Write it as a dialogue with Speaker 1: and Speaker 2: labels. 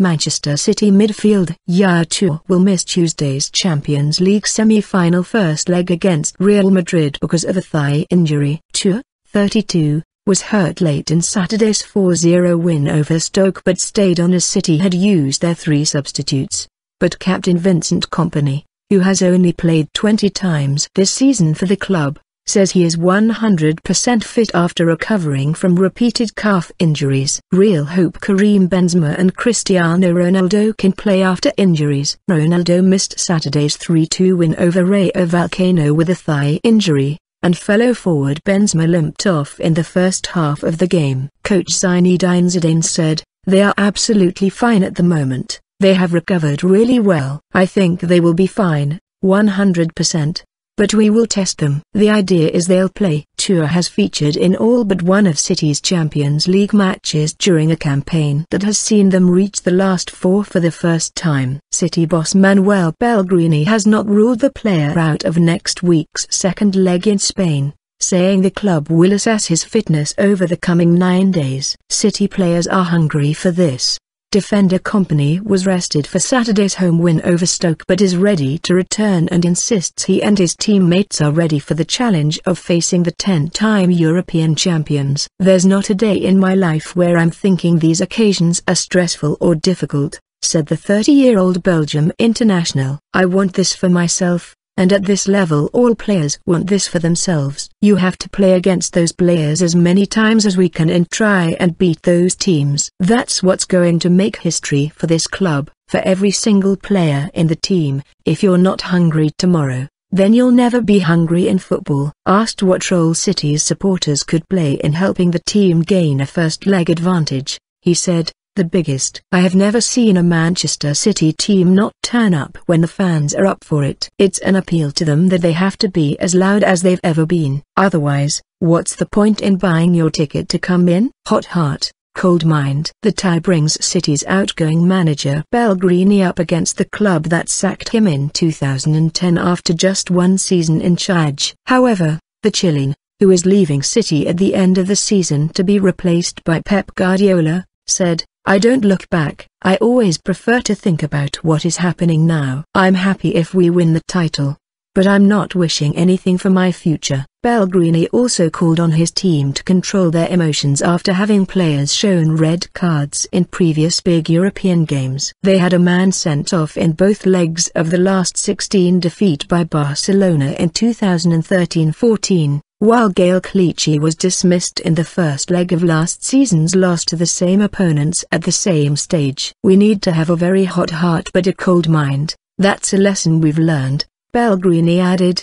Speaker 1: Manchester City midfield Toure will miss Tuesday's Champions League semi-final first leg against Real Madrid because of a thigh injury. Toure, 32, was hurt late in Saturday's 4-0 win over Stoke but stayed on as City had used their three substitutes. But captain Vincent Kompany, who has only played 20 times this season for the club, says he is 100% fit after recovering from repeated calf injuries. Real hope Karim Benzema and Cristiano Ronaldo can play after injuries. Ronaldo missed Saturday's 3-2 win over Rayo Vallecano with a thigh injury, and fellow forward Benzema limped off in the first half of the game. Coach Zinedine Zidane said, they are absolutely fine at the moment, they have recovered really well. I think they will be fine, 100%. But we will test them. The idea is they'll play. Toure has featured in all but one of City's Champions League matches during a campaign that has seen them reach the last four for the first time. City boss Manuel Pellegrini has not ruled the player out of next week's second leg in Spain, saying the club will assess his fitness over the coming nine days. City players are hungry for this. Defender Kompany was rested for Saturday's home win over Stoke but is ready to return and insists he and his teammates are ready for the challenge of facing the 10-time European champions. There's not a day in my life where I'm thinking these occasions are stressful or difficult, said the 30-year-old Belgium international. I want this for myself, and at this level all players want this for themselves. You have to play against those players as many times as we can and try and beat those teams. That's what's going to make history for this club, for every single player in the team. If you're not hungry tomorrow, then you'll never be hungry in football. Asked what role City's supporters could play in helping the team gain a first leg advantage, he said, the biggest. I have never seen a Manchester City team not turn up when the fans are up for it. It's an appeal to them that they have to be as loud as they've ever been. Otherwise, what's the point in buying your ticket to come in? Hot heart, cold mind. The tie brings City's outgoing manager Pellegrini up against the club that sacked him in 2010 after just one season in charge. However, the Chilean, who is leaving City at the end of the season to be replaced by Pep Guardiola, said, I don't look back. I always prefer to think about what is happening now. I'm happy if we win the title. But I'm not wishing anything for my future. Pellegrini also called on his team to control their emotions after having players shown red cards in previous big European games. They had a man sent off in both legs of the last 16 defeat by Barcelona in 2013-14 while Gael Clichy was dismissed in the first leg of last season's loss to the same opponents at the same stage. We need to have a very hot heart but a cold mind, that's a lesson we've learned, Pellegrini added.